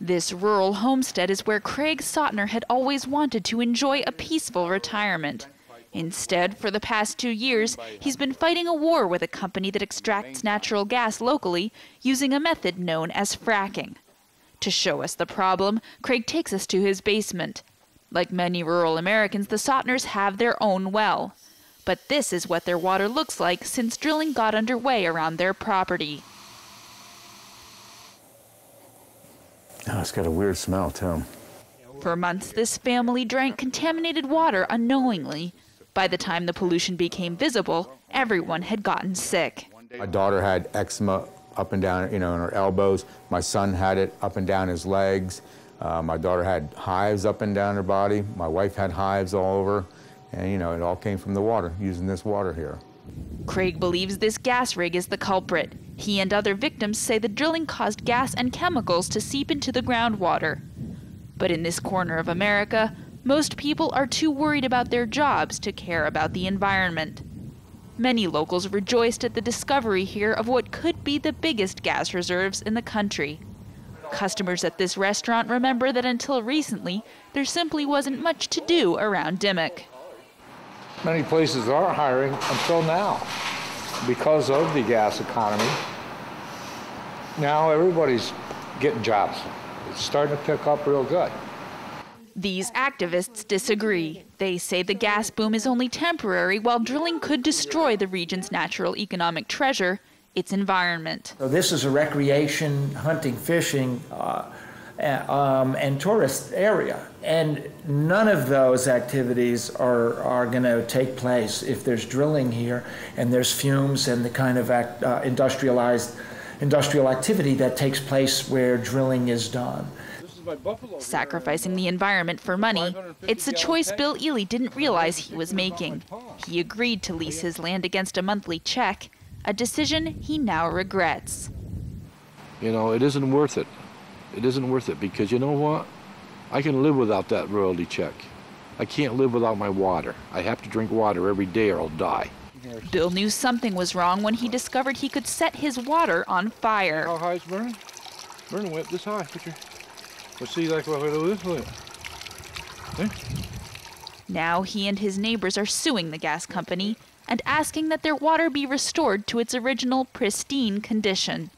This rural homestead is where Craig Sautner had always wanted to enjoy a peaceful retirement. Instead, for the past two years, he's been fighting a war with a company that extracts natural gas locally using a method known as fracking. To show us the problem, Craig takes us to his basement. Like many rural Americans, the Sautners have their own well. But this is what their water looks like since drilling got underway around their property. Oh, it's got a weird smell, too. For months, this family drank contaminated water unknowingly. By the time the pollution became visible, everyone had gotten sick. My daughter had eczema up and down, you know, in her elbows. My son had it up and down his legs. Uh, my daughter had hives up and down her body. My wife had hives all over. And, you know, it all came from the water, using this water here. Craig believes this gas rig is the culprit. He and other victims say the drilling caused gas and chemicals to seep into the groundwater. But in this corner of America, most people are too worried about their jobs to care about the environment. Many locals rejoiced at the discovery here of what could be the biggest gas reserves in the country. Customers at this restaurant remember that until recently, there simply wasn't much to do around Dimock. Many places aren't hiring until now because of the gas economy. Now everybody's getting jobs. It's starting to pick up real good. These activists disagree. They say the gas boom is only temporary, while drilling could destroy the region's natural economic treasure, its environment. So this is a recreation, hunting, fishing, uh, um, and tourist area. And none of those activities are, are going to take place if there's drilling here and there's fumes and the kind of act, uh, industrialized industrial activity that takes place where drilling is done. Sacrificing the environment for money, it's a choice Bill Ely didn't realize he was making. He agreed to lease his land against a monthly check, a decision he now regrets. You know, it isn't worth it. It isn't worth it because you know what? I can live without that royalty check. I can't live without my water. I have to drink water every day or I'll die. Bill knew something was wrong when he discovered he could set his water on fire. How high is burning? Burning wet this high. Put your, let's see like what we do this way. Now he and his neighbors are suing the gas company and asking that their water be restored to its original pristine condition.